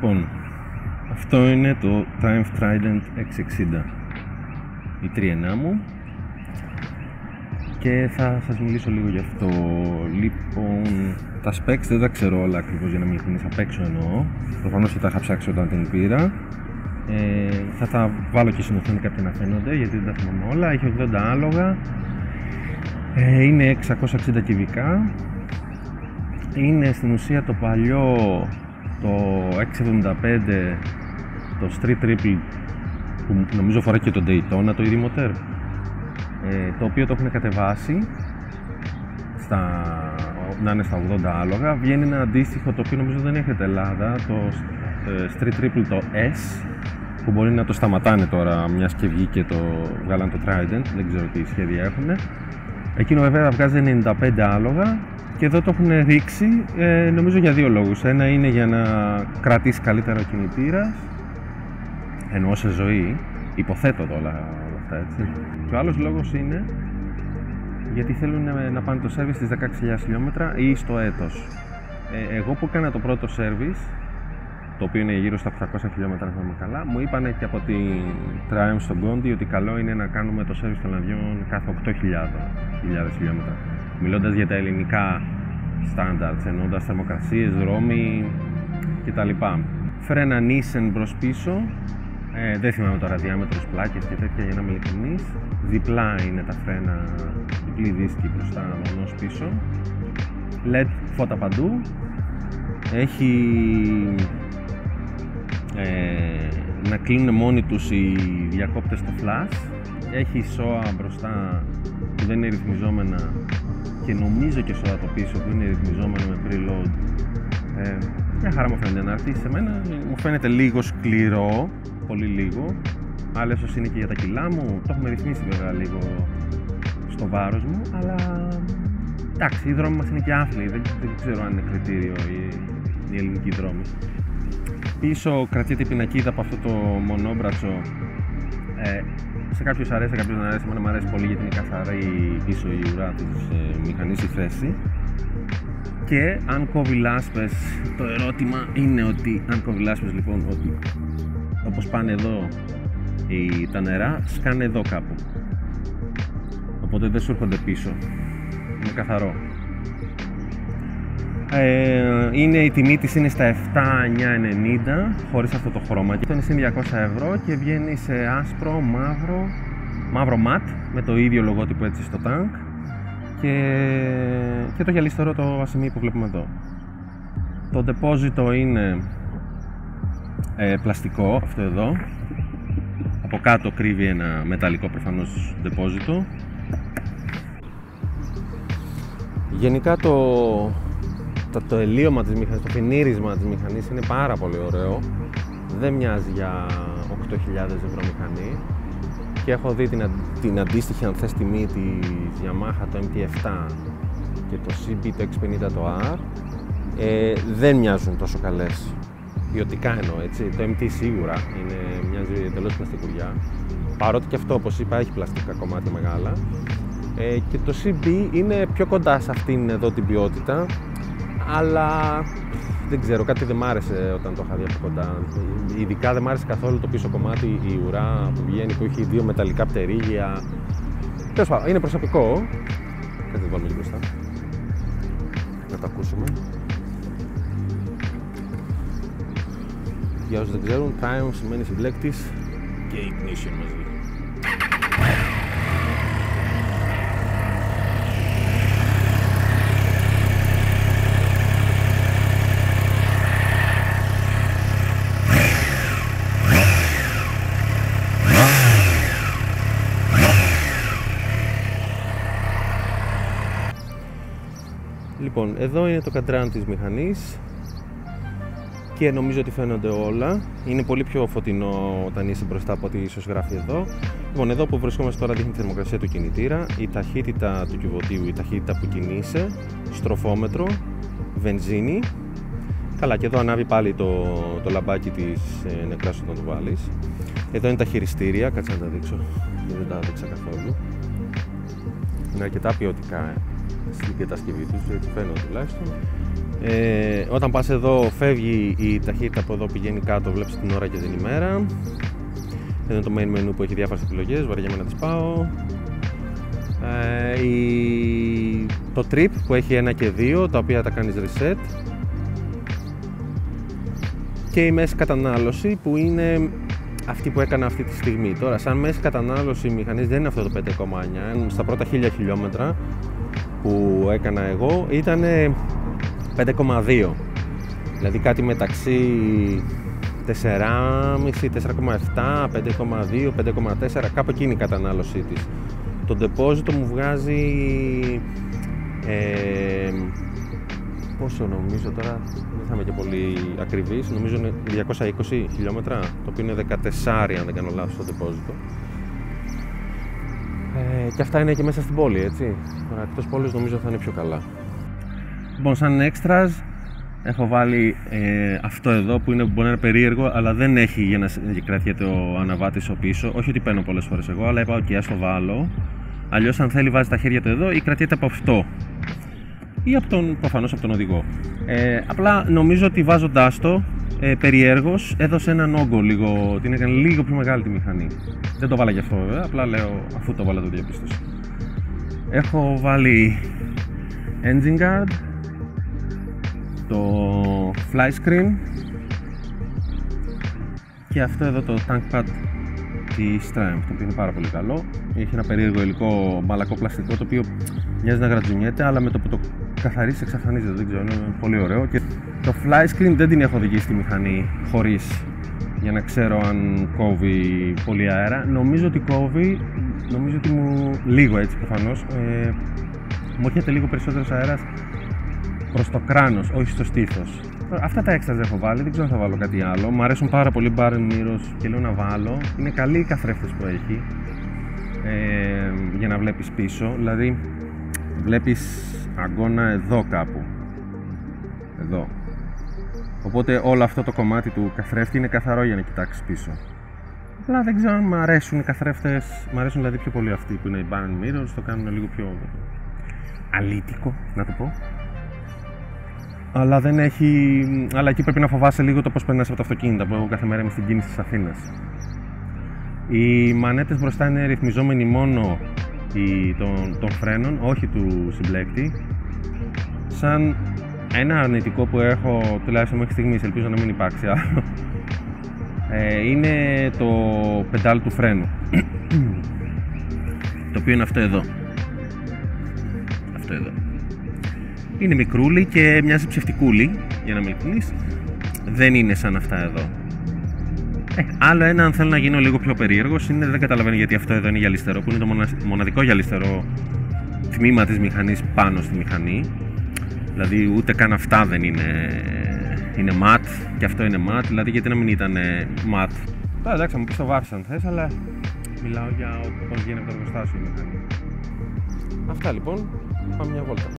Λοιπόν, αυτό είναι το Triumph Trident 660 η τριενά μου. Και θα σας μιλήσω λίγο γι' αυτό. Λοιπόν τα specs δεν τα ξέρω όλα ακριβώς για να μην ειλικρινείς απ' έξω εννοώ. Προφανώς θα τα είχα ψάξει όταν την πήρα. Ε, θα τα βάλω και στην οθόνη κάποια να φαίνονται γιατί δεν τα θυμάμαι όλα. Έχει 80 άλογα. Ε, είναι 660 κυβικά. Είναι στην ουσία το παλιό το 675 το Street Triple που νομίζω φοράει και τον Daytona το ίδιο μοτέρ ε, το οποίο το έχουν κατεβάσει στα, να είναι στα 80 άλογα βγαίνει ένα αντίστοιχο το οποίο νομίζω δεν έχετε Ελλάδα το ε, Street Triple το S που μπορεί να το σταματάνε τώρα μιας και βγήκε το βγάλαν το Trident δεν ξέρω τι σχέδια έχουν εκείνο βέβαια βγάζει 95 άλογα και εδώ το έχουν ρίξει ε, νομίζω για δύο λόγους. Ένα είναι για να κρατήσει καλύτερα ο κινητήρας εννοώ σε ζωή υποθέτω όλα, όλα αυτά έτσι. Και ο άλλος λόγος είναι γιατί θέλουν να πάνε το service στις 16.000 χιλιόμετρα ή στο έτος. Ε, εγώ που έκανα το πρώτο service το οποίο είναι γύρω στα 800 χιλιόμετρα, αν θυμάμαι καλά, μου είπαν και από την Triumph στον Κόντι ότι καλό είναι να κάνουμε το service των αδειών κάθε 8.000 χιλιόμετρα. Μιλώντας για τα ελληνικά standards, εννοώντας θερμοκρασίες, δρόμοι κτλ. Φρένα Nissan μπρος πίσω, ε, δεν θυμάμαι τώρα διάμετρος, πλάκες και τέτοια για να είμαι ειλικρινής. Διπλά είναι τα φρένα, διπλή δίσκη μπροστά, μονός πίσω. LED φώτα παντού. Έχει ε, να κλείνουν μόνοι τους οι διακόπτες στο flash έχει σώα μπροστά που δεν είναι ρυθμιζόμενα και νομίζω και σώα το πίσω που είναι ρυθμιζόμενο με preload. Ε, μια χαρά μου φαίνεται να έρθει. Σε μένα μου φαίνεται λίγο σκληρό πολύ λίγο. Αλλά ίσως είναι και για τα κιλά μου. Το έχουμε ρυθμίσει βέβαια λίγο στο βάρος μου αλλά εντάξει οι δρόμοι μας είναι και άθλοι δεν, δεν ξέρω αν είναι κριτήριο η, η ελληνική δρόμη. Πίσω κρατιέται η πινακίδα από αυτό το μονόμπρατσο. Ε, σε κάποιους αρέσει, σε κάποιους δεν αρέσει. Εμένα μου αρέσει πολύ γιατί είναι καθαρή πίσω η ουρά τη ε, μηχανής, η θέση. Και αν κόβει λάσπες, το ερώτημα είναι ότι αν κόβει λάσπες λοιπόν ότι όπως πάνε εδώ οι, τα νερά σκάνε εδώ κάπου οπότε δεν σου έρχονται πίσω είναι καθαρό ε, είναι, η τιμή της είναι στα 7.990 χωρίς αυτό το χρώμα. Και το είναι 200 ευρώ και βγαίνει σε άσπρο, μαύρο, μαύρο ματ με το ίδιο λογότυπο έτσι στο τάγκ και, και το γυαλιστερό το ασημί που βλέπουμε εδώ. Το deposito είναι ε, πλαστικό αυτό εδώ. Από κάτω κρύβει ένα μεταλλικό προφανώς deposito. Γενικά το, το, το ελίωμα της μηχανής, το φινίρισμα της μηχανής είναι πάρα πολύ ωραίο. Δεν μοιάζει για 8.000 ευρώ μηχανή. Και έχω δει την, την αντίστοιχη αν θες τιμή της Yamaha το MT7 και το CB το X50 το R. Ε, δεν μοιάζουν τόσο καλές. Ποιοτικά εννοώ έτσι. Το MT σίγουρα είναι, μοιάζει εντελώς πλαστικουριά. Παρότι και αυτό όπως είπα έχει πλαστικά κομμάτια μεγάλα. Ε, και το CB είναι πιο κοντά σε αυτήν εδώ την ποιότητα αλλά δεν ξέρω, κάτι δεν μ' άρεσε όταν το είχα δει από κοντά. Ειδικά δεν μ' άρεσε καθόλου το πίσω κομμάτι, η ουρά που βγαίνει, που έχει δύο μεταλλικά πτερίγια. Τέλος πάντων, είναι προσωπικό. Κάτι το βάλουμε λίγο μπροστά. Να το ακούσουμε. Για όσους δεν ξέρουν, Triumph σημαίνει συμπλέκτης και ignition μαζί. Λοιπόν, εδώ είναι το καντράν της μηχανής και νομίζω ότι φαίνονται όλα. Είναι πολύ πιο φωτεινό όταν είσαι μπροστά από ό,τι ίσως γράφει εδώ. Λοιπόν, εδώ που βρισκόμαστε τώρα δείχνει τη θερμοκρασία του κινητήρα, η ταχύτητα του κυβωτίου, η ταχύτητα που κινείσαι, στροφόμετρο, βενζίνη. Καλά, και εδώ ανάβει πάλι το, το λαμπάκι της ε, νεκράς όταν το βάλεις. Εδώ είναι τα χειριστήρια, κάτσε να τα δείξω, δεν τα δείξα καθόλου. Είναι αρκετά ποιοτικά, ε στην κατασκευή τους, έτσι φαίνονται τουλάχιστον. Ε, όταν πας εδώ φεύγει η ταχύτητα από εδώ πηγαίνει κάτω, βλέπεις την ώρα και την ημέρα. Εδώ είναι το main menu που έχει διάφορες επιλογές, βαριέμαι να τις πάω. Ε, η, το trip που έχει ένα και δύο, τα οποία τα κάνεις reset. Και η μέση κατανάλωση που είναι αυτή που έκανα αυτή τη στιγμή. Τώρα, σαν μέση κατανάλωση η μηχανής δεν είναι αυτό το 5,9. Στα πρώτα 1000 χιλιόμετρα που έκανα εγώ ήταν 5,2. Δηλαδή κάτι μεταξύ 4,5, 4,7, 5,2, 5,4, κάπου εκείνη η κατανάλωσή της. Το ντεπόζιτο μου βγάζει ε, πόσο νομίζω τώρα, δεν θα είμαι και πολύ ακριβής, νομίζω είναι 220 χιλιόμετρα, το οποίο είναι 14 αν δεν κάνω λάθος το ντεπόζιτο. Ε, και αυτά είναι και μέσα στην πόλη, έτσι. Τώρα εκτός πόλης νομίζω θα είναι πιο καλά. Λοιπόν, σαν extras έχω βάλει ε, αυτό εδώ που είναι, μπορεί να είναι περίεργο, αλλά δεν έχει για να κρατιέται ο αναβάτης ο πίσω. Όχι ότι παίρνω πολλές φορές εγώ, αλλά είπα: OK, ας το βάλω. Αλλιώς, αν θέλει, βάζει τα χέρια του εδώ ή κρατιέται από αυτό. Ή από τον, προφανώς από τον οδηγό. Ε, απλά νομίζω ότι βάζοντάς το ε, περιέργως έδωσε έναν όγκο λίγο, την έκανε λίγο πιο μεγάλη τη μηχανή. Δεν το βάλα γι' αυτό βέβαια, απλά λέω αφού το βάλα το διαπίστωσα. Έχω βάλει engine guard, το fly screen και αυτό εδώ το tank pad της Triumph το οποίο είναι πάρα πολύ καλό έχει ένα περίεργο υλικό μαλακό πλαστικό το οποίο μοιάζει να γρατζουνιέται αλλά με το που το καθαρίσει εξαφανίζεται δεν ξέρω είναι πολύ ωραίο και το fly screen δεν την έχω οδηγήσει στη μηχανή χωρίς για να ξέρω αν κόβει πολύ αέρα νομίζω ότι κόβει νομίζω ότι μου λίγο έτσι προφανώς ε, μου έρχεται λίγο περισσότερος αέρας προς το κράνος, όχι στο στήθος. Αυτά τα έξτρα δεν έχω βάλει, δεν ξέρω αν θα βάλω κάτι άλλο. Μου αρέσουν πάρα πολύ Bar Mirrors και λέω να βάλω. Είναι καλοί οι καθρέφτες που έχει ε, για να βλέπεις πίσω. Δηλαδή, βλέπεις αγκώνα εδώ κάπου. Εδώ. Οπότε όλο αυτό το κομμάτι του καθρέφτη είναι καθαρό για να κοιτάξεις πίσω. Απλά δεν ξέρω αν μου αρέσουν οι καθρέφτες. Μου αρέσουν δηλαδή πιο πολύ αυτοί που είναι οι Bar Mirrors. Το κάνουν λίγο πιο αλήτικο, να το πω αλλά δεν έχει. Αλλά εκεί πρέπει να φοβάσαι λίγο το πώς περνάς από τα αυτοκίνητα που εγώ κάθε μέρα είμαι στην κίνηση της Αθήνας. Οι μανέτες μπροστά είναι ρυθμιζόμενοι μόνο των, των φρένων, όχι του συμπλέκτη. Σαν ένα αρνητικό που έχω τουλάχιστον μέχρι στιγμής, ελπίζω να μην υπάρξει άλλο, ε, είναι το πεντάλ του φρένου. το οποίο είναι αυτό εδώ. Αυτό εδώ. Είναι μικρούλι και μοιάζει ψευτικούλι, για να μην ειλικρινείς. Δεν είναι σαν αυτά εδώ. Ε, άλλο ένα, αν θέλω να γίνω λίγο πιο περίεργος, είναι δεν καταλαβαίνω γιατί αυτό εδώ είναι γυαλιστερό, που είναι το μοναδικό γυαλιστερό τμήμα της μηχανής πάνω στη μηχανή. Δηλαδή, ούτε καν αυτά δεν είναι, είναι mat και αυτό είναι mat, δηλαδή γιατί να μην ήταν mat. Τώρα εντάξει, μου πεις το βάφει αν θες, αλλά μιλάω για πώς βγαίνει από το εργοστάσιο η μηχανή. Αυτά λοιπόν, πάμε μια βόλτα.